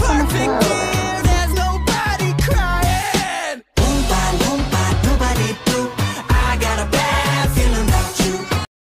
perfect